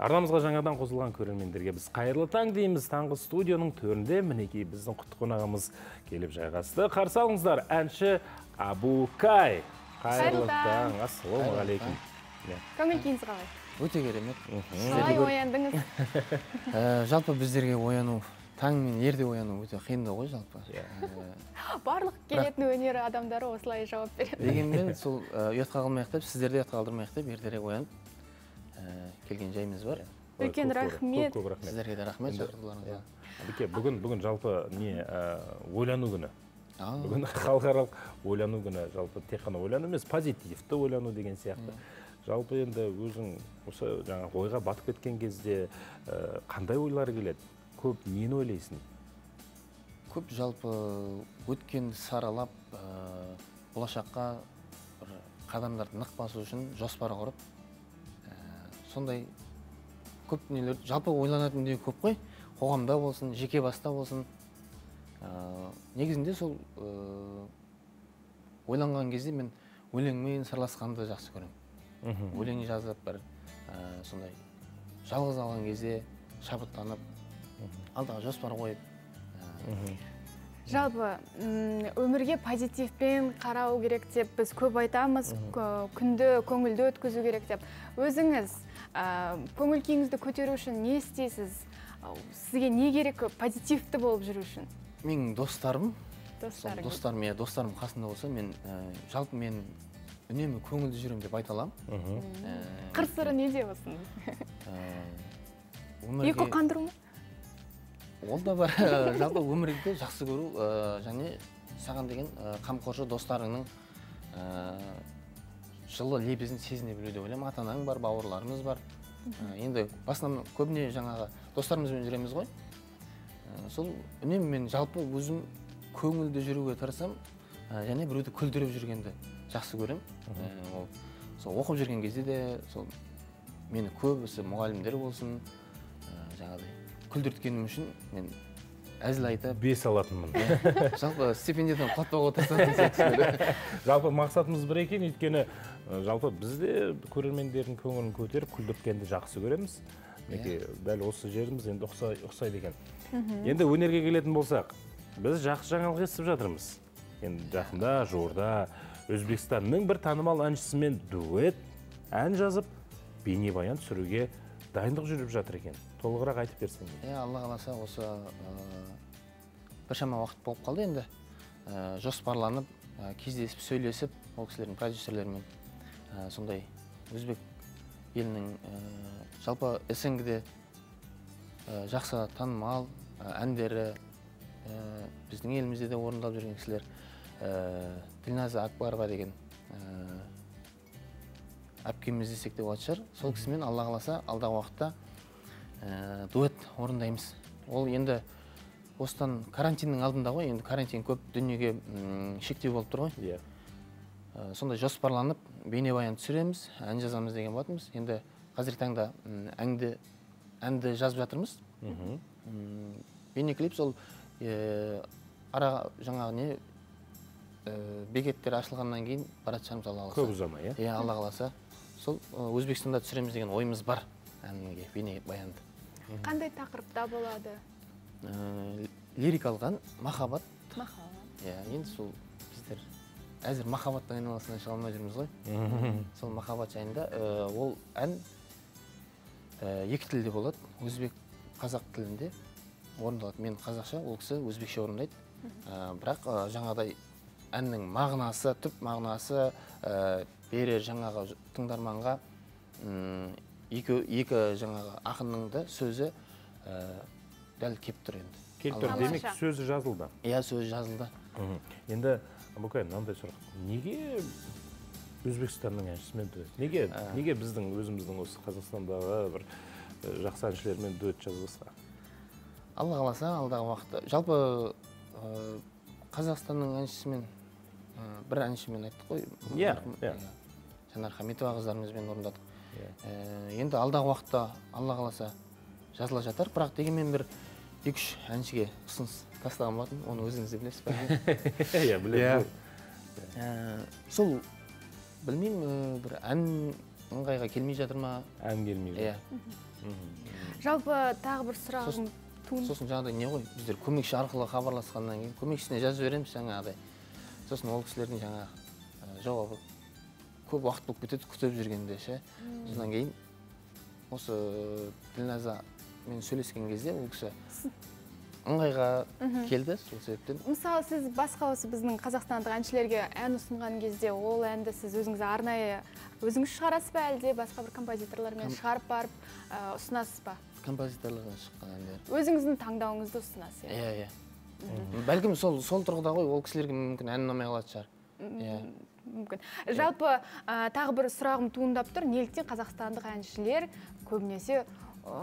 арнамызға жаңадан қосылған көрермендерге біз қайырлы таң дейміз. Таңғы студияның төрінде мінекей біздің құтты қонағымыз келіп жайғасты. Қарсы алыңыздар әнші абукай қайырлы Қайырлы таң. таң. Ассалаумағалейкум. Көңіл күйіңіз қалай? Өте керемет. Қалай ояндыңыз. Ә, жалпы біздерге ояну таңмен ерте ояну өте қиындау ғой жалпы. Иә. Барлық келетін өнер адамдары осылай жауап береді. дегенмен сол ұятқа қалмайық деп сіздерді ұятқа қалдырмайық деп ертерек оянып келген жайымыз бар. Үлкен Көп- көп- рахмет. көп көп рахмет. сіздерге де рахмет шақыртуларыңызға Әбіке, бүгін бүгін жалпы не ойлану күні? Бүгін халықаралық ойлану күні жалпы тек қана ойлану емес позитивті ойлану деген сияқты. Жалпы енді өзің осы жаңағы ойға батып кеткен кезде қандай ойлар келеді? Көп нені ойлайсың? Көп жалпы өткенді саралап ә, болашаққа бір қадамдарды нық басу үшін жоспар құрып ә, сондай көп нелер жалпы ойланатын дүние көп қой. Қоғамда болсын жеке баста болсын. Ә, негізінде сол ә, ойланған кезде мен өлеңмен сырласқанды жақсы көремін. Өлең жазып бір ә, сондай жалғыз алған кезде шабыттанып алдағы жоспар қойып жалпы өмірге позитивпен қарау керек деп біз көп айтамыз күнді көңілді өткізу керек деп. Өзіңіз ә, көңіл күйіңізді көтеру үшін не істейсіз? Сізге не керек позитивті болып жүру үшін? Менің достарым сол достарыңыз достарым иә достарым қасымда болса мен ә, жалпы мен үнемі көңілді жүремін деп айта аламын. Ә, қыр сыры неде болсын? Ә, ұйқы қандыру ма? Ол да бар. Жалпы өмірді жақсы көру ә, және саған деген ә, қамқоршы достарыңның ә, жылы лебізін сезіне білу деп ойлаймын. Ата анаң бар бауырларымыз бар. Ә, енді басынан көбіне жаңағы достарымызбен жүреміз ғой. Ә, сол үнемі мен жалпы өзім көңілді жүруге тырысамын. Ә, және біреуді күлдіріп жүргенді жақсы көремін. Ол сол оқып жүрген кезде де сол мені көбісі мұғалімдер болсын. Жаңағыдай. Күлдірткенім үшін мен әзіл айтып бес алатынмын. Жалпы стипендиядан құлатпауға тырысатын сияқтысыздар жалпы мақсатымыз бір екен өйткені жалпы біз де көрермендердің көңілін көтеріп күлдірткенді жақсы көреміз. Мінекей дәл осы жеріміз енді ұқсай- ұқсайды екен. Енді өнерге келетін болсақ біз жақсы жаңалық естіп жатырмыз. Енді жақында жуырда өзбекстанның бір танымал әншісімен дуэт ән жазып бейнебаян түсіруге дайындық жүріп жатыр екен. Толығырақ айтып берсең иә алла қаласа осы біршама уақыт болып қалды енді жоспарланып кездесіп сөйлесіп ол кісілердің продюсерлерімен сондай өзбек елінің жалпы снг-де ә, жақсы танымал әндері біздің елімізде де орындалып жүрген кісілер ділназа акбарова деген әпкеміз десек те болатын шығар. Сол кісімен алла қаласа алдағы уақытта ә, дуэт орындаймыз. Ол енді осыдан карантиннің алдында ғой. Енді карантин көп дүниеге шектеу болып тұр ғой. Иә. Ә, сондай жоспарланып бейнебаян түсіреміз ән жазамыз деген болатынбыз. Енді қазіргі таңда м, әнді әнді жазып жатырмыз. М, бейнеклип сол ә, ара жаңағы не ә, бекеттер ашылғаннан кейін баратын шығармыз алла қаласа. Көп ұзамай иә? Иә алла қаласа. Сол өзбекстанда түсіреміз деген ойымыз бар әнге бейнебаянды. Қандай тақырыпта болады? Ә, лирикалық ән махаббат. Махаббат. Иә енді сол біздер әзір махаббаттың айналасынан шыға алмай жүрміз ғой. Сол махаббат жайында ә, ол ән ә, екі тілде болады. Өзбек қазақ тілінде орындалады. Мен қазақша ол кісі өзбекше орындайды. Ә, бірақ ә, жаңағыдай әннің мағынасы түп мағынасы ә, берер жаңағы тыңдарманға екі, екі жаңағы ақынның да сөзі ә, дәл келіп тұр енді. Келіп тұр. Демек сөзі жазылды. Иә сөзі жазылды. Енді абукай мынандай сұрақ. Неге өзбекстанның әншісімен дуэт? Неге неге біздің өзіміздің осы қазақстандағы бір э, жақсы әншілермен дуэт жазбасқа алла қаласа алдағы уақытта жалпы ә, қазақстанның әншісімен ә, бір әншімен айттық қой. Иә, иә. Жанар хамитова қыздарымызбен орындадық. Иә. Ә, енді алдағы уақытта алла қаласа жазыла жатар. Бірақ дегенмен бір екі үш әншіге ұсыныс тастаған болатын. Оны өзіңіз де білесіз бәлкім. иә Иә. білемін Ә, сол білмеймін бір ән ыңғайға келмей жатыр ма? Ән келмей иә. жалпы тағы бір сұрағым туын. сосын жаңағыдай не ғой? Біздер көмекші арқылы хабарласқаннан кейін көмекшісіне жазып жібереміз жаңағыдай. Сосын ол кісілердің жаңағы жауабы көп уақыт болып кетеді күтіп жүргенде ше. Содан кейін осы ділназамен сөйлескен кезде ол кісі ыңғайға келді сол себептен. Мысалы сіз басқа осы біздің қазақстандық әншілерге ән ұсынған кезде ол әнді сіз өзіңіз арнайы өзіңіз шығарасыз ба әлде басқа бір композиторлармен шығарып барып ұсынасыз ба? Композиторлардан шыққан әндер. Өзіңіздің таңдауыңызды ұсынасыз иә? Иә иә. Бәлкім сол сол тұрғыда ғой ол кісілерге мүмкін ән ұнамай қалатын шығар. Иә. Мүмкін. Жалпы ә, тағы бір сұрағым туындап тұр. Неліктен қазақстандық әншілер көбінесе ә,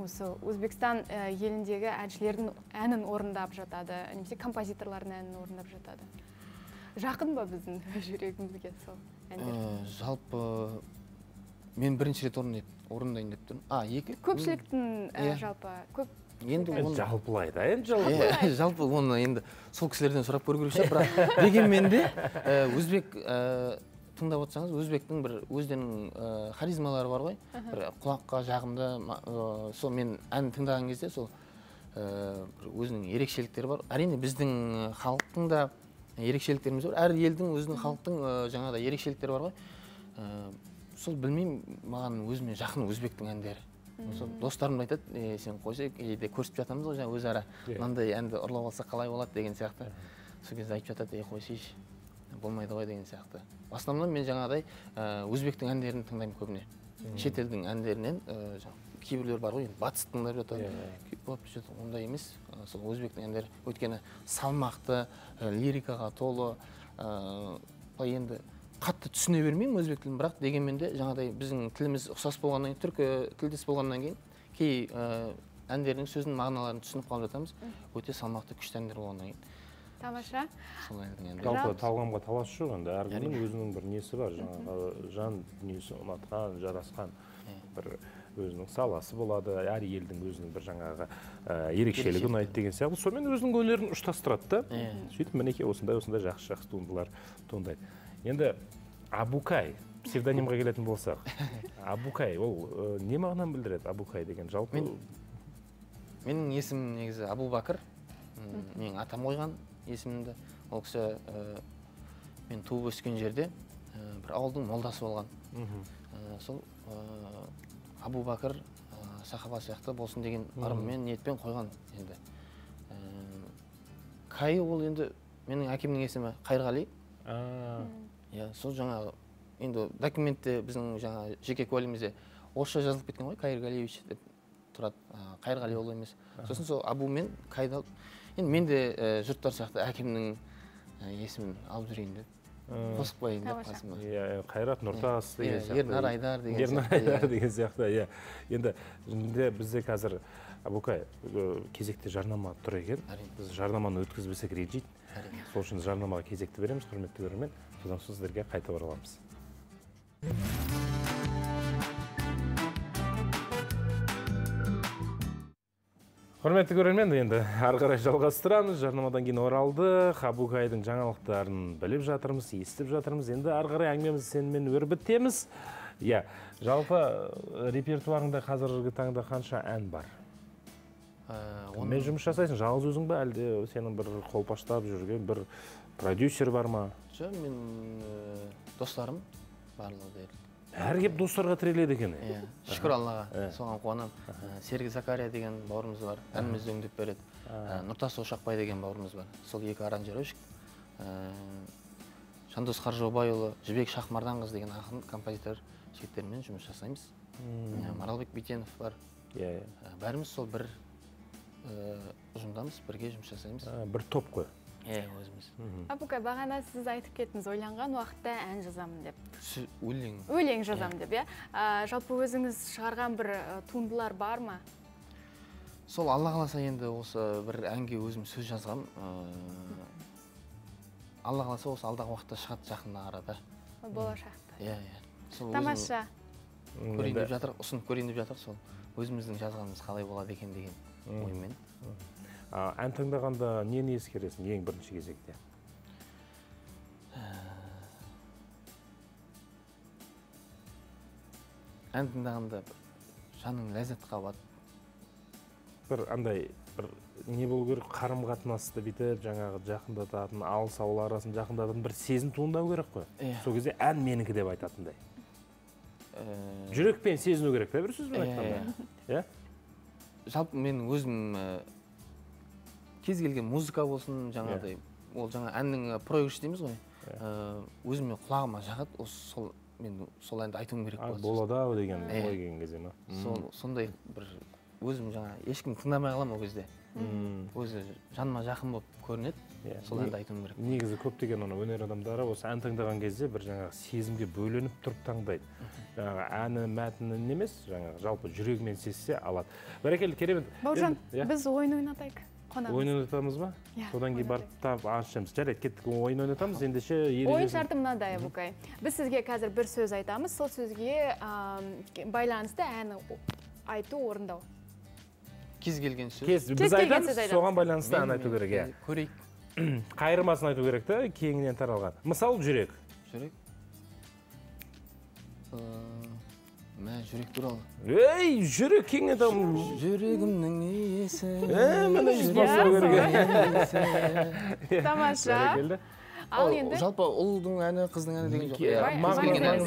осы өзбекстан ә, еліндегі әншілердің әнін орындап жатады немесе композиторлардың әнін орындап жатады. Жақын ба біздің жүрегімізге сол әндер? Ә, жалпы мен бірінші рет орындайын деп тұрмын. А екі? Көпшіліктің ә, жалпы көп енді оны жалпылай да енді жалпы иә жалпы оны енді сол кісілерден сұрап көру керек шығар. бірақ дегенмен де ә, өзбек ә, тыңдап отырсаңыз өзбектің бір өздерінің ә, харизмалары бар ғой. Бір құлаққа жағымды ә, сол мен ән тыңдаған кезде сол ә, бір өзінің ерекшеліктері бар. Әрине біздің халықтың да ерекшеліктеріміз бар. Әр елдің өзінің халықтың ә, жаңағыдай ерекшеліктері бар ғой. Ә, сол білмеймін маған өзіме жақын өзбектің әндері. Достарым да айтады е сен қойсай кейде көрісіп жатамыз ғой жаңағы өзара. Мынандай әнді ұрлап алса қалай болады? деген сияқты. Сол кезде айтып жатады е қойсайшы болмайды ғой деген сияқты. В основном мен жаңағыдай ә, өзбектің әндерін тыңдаймын көбіне. Шетелдің әндерінен жаңағы кейбіреулер бар ғой енді батыс тыңдап жатады. Ондай емес. Ә, сол өзбектің әндері өйткені салмақты лирикаға толы былай енді қатты түсіне бермеймін өзбек тілін бірақ дегенмен де жаңағыдай біздің тіліміз ұқсас болғаннан кейін түркі тілдес болғаннан кейін кей ә, әндердің сөзінің мағыналарын түсініп қалып жатамыз. Өте салмақты күшті әндер болғаннан кейін. Тамаша? Жалпы талғамға талас жоқ енді. Әркімнің өзінің бір несі бар. Жаңағы жан дүниесі ұнатқан жарасқан бір өзінің саласы болады. Әр елдің өзінің бір жаңағы ә, ерекшелігі ұнайды деген сияқты. Сонымен өзінің өнерін ұштастырады да. Сөйтіп мінекей осындай осындай жақсы жақсы туындылар туындайды. Енді абукай псевдонимға келетін болсақ. Абукай ол ә, не мағынаны білдіреді абукай деген? Жалпы Мен- менің есімім негізі абу бәкір М, менің атам қойған есімімді. Ол кісі ә, мен туып өскен жерде ә, бір ауылдың молдасы болған. Ә, сол ә, абу бәкір ә, сахаба сияқты болсын деген ырыммен ниетпен қойған енді. Ә, кай ол енді менің әкемнің есімі қайырғали. Иә сол жаңағы енді документте біздің жаңағы жеке куәлігімізде орысша жазылып кеткен ғой кайыргалиевич деп тұрады қайырғалиұлы емес сосын сол абу мен кайды алып енді мен де жұрттар сияқты әкемнің есімін алып жүрейін деп қосып қояйын деп қасыма иә қайрат нұртас деген сияқты ернар айдар деген ернар айдар деген сияқты иә ендіінде бізде қазір абукай кезекте жарнама тұр екен Әрине. біз жарнаманы өткізбесек ренжиді Сол үшін жарнамаға кезекті береміз құрметті көрермен. Содан соң сіздерге қайта ораламыз. Құрметті көрермен енді ары қарай жалғастырамыз. Жарнамадан кейін оралдық абукайдың жаңалықтарын біліп жатырмыз естіп жатырмыз. Енді ары қарай әңгімемізді сенімен өрбітеміз иә жалпы э, репертуарыңда қазіргі таңда қанша ән бар? Кіммен жұмыс жасайсың жалғыз өзің ба әлде? Сенің бір қолпаштап жүрген бір продюсер бар ма? Жоқ мен ә, достарым барлығы дерлік бәрі келіп достарға тіреледі екен иә шүкір аллаға соған қуанамын. Ә, серік закария деген бауырымыз бар әнімізді өңдеп береді. Нұртас ошақбай деген бауырымыз бар сол екі аранжировщик. Жандос қаржаубайұлы жібек шахмарданқызы деген ақын композитор жігіттермен жұмыс жасаймыз. Маралбек битенов бар. Иә иә. Бәріміз сол бір ұжымдамыз бірге жұмыс жасаймыз. Бір топ қой. Иә өзіміз. Абукай бағана сіз айтып кеттіңіз ойланған уақытта ән жазамын деп. Өлең. Өлең жазамын деп иә. А, жалпы өзіңіз шығарған бір туындылар бар ма? Сол алла қаласа енді осы бір әнге өзім сөз жазғам. Алла қаласа осы алдағы уақытта шығады жақын арада. Болашақта. Иә иә. Сол тамаша. Көрейін деп жатыр ұсынып көрейін деп жатыр. Сол өзіміздің жазғанымыз қалай болады екен деген оймен. Ән таңдағанда нені ескересің ең бірінші кезекте? Ән тыңдағанда жаның ләззатқа алады бір андай бір не болу керек қарым қатынасты бүйтіп жаңағы жақындататын алыс ауыл арасын жақындататын бір сезім туындау керек қой. Иә. Сол кезде ән менікі деп айтатындай. Э, Жүрекпен сезіну керек та бір сөзбен э, айтқанда. Э. иә? Жалпы менің өзім ә, кез келген музыка болсын жаңағыдай ол жаңа әннің проигрыш дейміз ғой. Ә, өзіме құлағыма жағады осы сол мен сол әнді айтуым керек болады. болады ау деген Иә. ой келген кезде ма сол сондай бір өзім жаңа ешкім тыңдамай қаламын ол кезде. Өзі жаныма жақын болып көрінеді. Иә. сол әнді айтуым керек. негізі көптеген ана өнер адамдары осы ән тыңдаған кезде бір жаңағы сезімге бөленіп тұрып таңдайды. Жаңағы әні мәтінін емес жаңағы жалпы жүрегімен сезсе алады. Бәрекелді керемет. Бауыржан иә. біз ойын ойнатайық қонағымыз. Ойын ойнатамыз ба? Иә, содан кейін барып тап ашамыз. Жарайды кеттік. Ойын ойнатамыз. Ендеше ойын шарты мынадай букай. Біз сізге қазір бір сөз айтамыз. Сол сөзге байланысты ән айту орындау. Кез келген сөз. Кез біз айтамыз соған байланысты ән айту керек иә. көрейік. Қайырмасын айту керек та кеңінен таралған. Мысалы жүрек. Жүрек? Ә, мә жүрек туралы. Ей жүрек кеңінен там жүрегімнің иесі Ә, міне жүз басу керек тамаша. Ал енді? Жалпы ұлдың әні қыздың әні деген жоқ. Иә, иә,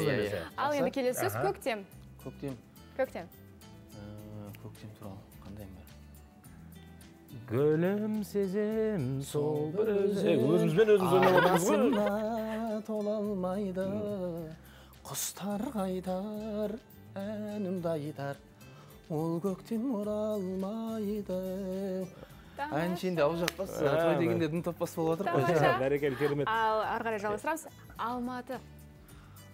иә. иә. ал енді келесі сөз көктем. Көктем. Көктем. Ә, көктем туралы. Қандай гүлім сезем сол бір өзі өзімізбен өзіміз ойнап отырмыз ғой тола алмайды құстар қайтар әнімді айтар ол көктем оралмайды әншейінде ауыз жаппас той дегенде дым таппас болып жатыр ғой бәрекелді керемет ал ары қарай жалғастырамыз алматы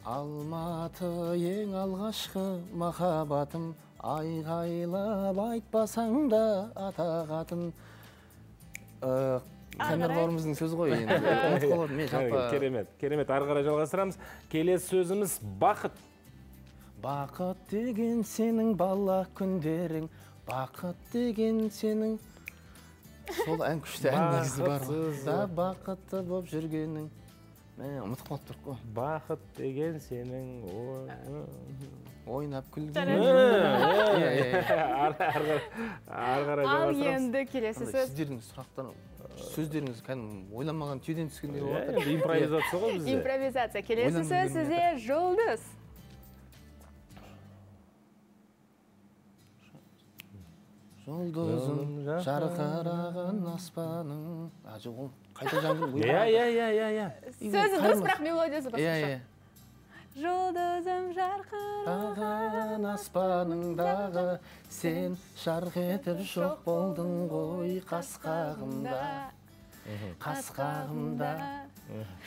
алматы ең алғашқы махаббатым айғайлап айтпасаң да Ә, қайнар қарай? бауырымыздың сөзі ғой енді. Ұмытып қалады мен жалпы керемет керемет. Ары қарай жалғастырамыз. Келесі сөзіміз бақыт. Бақыт деген сенің бала күндерің. Бақыт деген сенің сол ән күшті ән негізі бар бақытты болып жүргенің. Мә ұмытып қалып тұрық қой бақыт деген сенің ой ойнап күлген. Иә, иә, иә. ары қарай ал енді келесі сөз сіздердің сұрақтар сөздеріңіз кәдімгі ойланмаған түйеден түскендей болып Иә, жатыр енді импровизация ғой бізде импровизация келесі сөз сізде жұлдыз жұлдызым жарқыраған аспаның а жоқ қайта жаңғырып иә иә иә иә иә сөзі дұрыс бірақ мелодиясы иә басқаша иә жұлдызым жарқыраған Аған аспаныңдағы сен жарқ етіп жоқ болдың ғой қас қағымда қас қағымда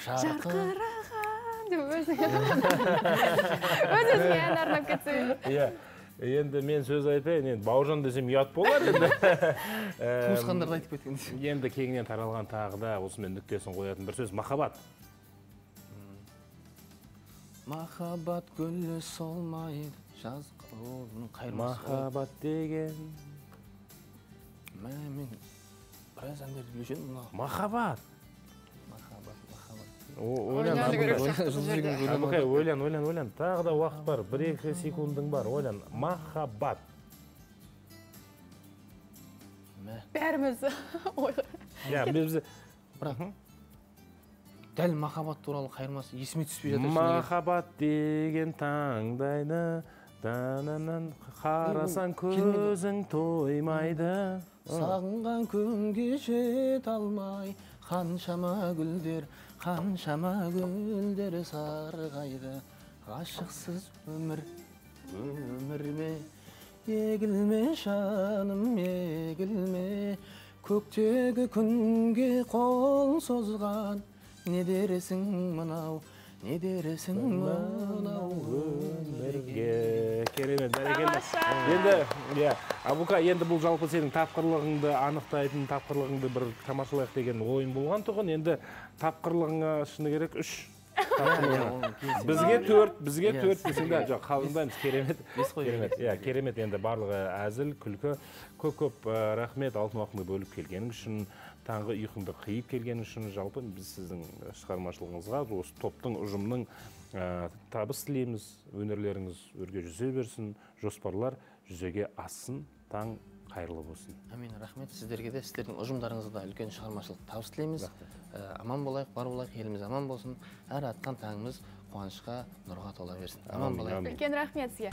жарқы жарқыраған деп өзіңе өз өзіңе ән арнап кетсең иә енді мен сөз айтайын енді бауыржан десем ұят болар енді. Туысқандарды айтып кеткен енді кеңінен таралған тағы да осымен нүктесін қоятын бір сөз махаббат. Махаббат гүлі солмайды жаз махаббат деген мә мен біраз әндерді білуші едім мынау. махаббат. Ойлан ойлан ойлан ойлан тағы да уақыт бар. Бір екі секундың бар. Ойлан махаббат. Бәріміз ой. Иә біз бірақ дәл махаббат туралы қайырмасы есіме түспей жатыр махаббат деген таңдайды. Тананан. Қарасаң көзің тоймайды. Сағынған күнге жете алмай қаншама гүлдер қаншама гүлдер сарғайды ғашықсыз өмір өмір ме егілме жаным егілме көктегі күнге қол созған не дерсің мынау не дерсің мынау өмірге керемет бәрекелді. Тамаша. енді иә абука енді бұл жалпы сенің тапқырлығыңды анықтайтын тапқырлығыңды бір тамашалайық деген ойын болған тұғын. Енді тапқырлығыңа шыны керек үш бізге төрт бізге Иә, төрт десең де жоқ қалжыңдаймыз керемет. керемет. иә керемет енді. Барлығы әзіл күлкі. Көп көп ә, рахмет. Алтын уақытыңды бөліп келгенің үшін таңғы ұйқыңды қиып келгенің үшін жалпы біз сіздің шығармашылығыңызға осы топтың ұжымның ә, табыс тілейміз. Өнерлеріңіз өрге жүзе берсін жоспарлар жүзеге ассын таң қайырлы болсын. Әмин рахмет. Сіздерге де сіздердің ұжымдарыңызға да үлкен шығармашылық табыс тілейміз. Ә, аман болайық бар болайық еліміз аман болсын. Әр атқан таңымыз қуанышқа нұрға тола берсін. Аман болайық. үлкен рахмет сізге.